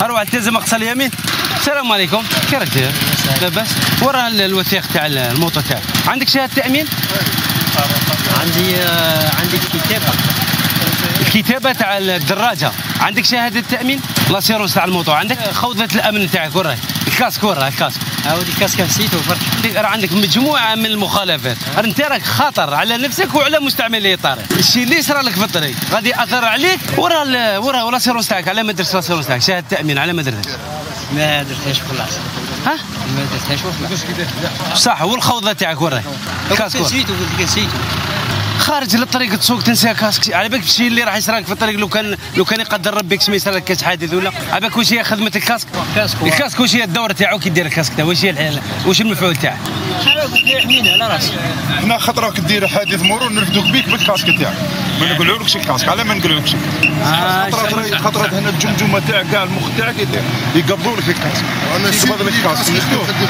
أروح ألتزم أقصى اليمين. السلام عليكم. كي راك داير لاباس. ورا الوثيق تاع ال moto تاعك. عندك شهادة تأمين؟ عندي آه، عندي كتابه الكتابة تاع الدراجة. عندك شهادة تأمين؟ l'assurance تاع ال moto عندك خوذه الأمن تاعك وراي ال casque وراه ال casque نسيتو برك عندك- راه عندك مجموعة من المخالفات. راه أنت راك خطر على نفسك وعلى مستعملي الطريق الشيء اللي صرا لك في الطريق. غادي يأثر عليك ورا ال- ورا ورا assurance تاعك علاه ما درت assurance تاعك شهاده تامين علاه ما درتش ما درتهاش خلاص ها؟ ما درتهاش. وخلاص صح والخوذه تاعك وراي ال casque وراي. نسيتو قلت لك نسيتو خارج للطريق تسوق تنسى casque على بالك الشيء اللي راح يصير لك في الطريق لو كان لو كان يقدر ربك ما يصير لك كاش حادث ولا؟ على بالك واش هي خدمة ال casque. ال casque واش هي الدور تاعو؟ كي دير ال casque تاعو؟ واش هي واش المفعول تاعه؟ يحميني على راسي حنا خطره كي دير حادث مرور نرفدوك بيك بال casque تاعك. ما نقولولكش ال casque على ما نقولولكش خطره خطرة هنا الجمجمة تاعك كاع المخ تاعك يقبضوا لك الكاسك. لك الكاسك